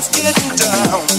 love's getting down.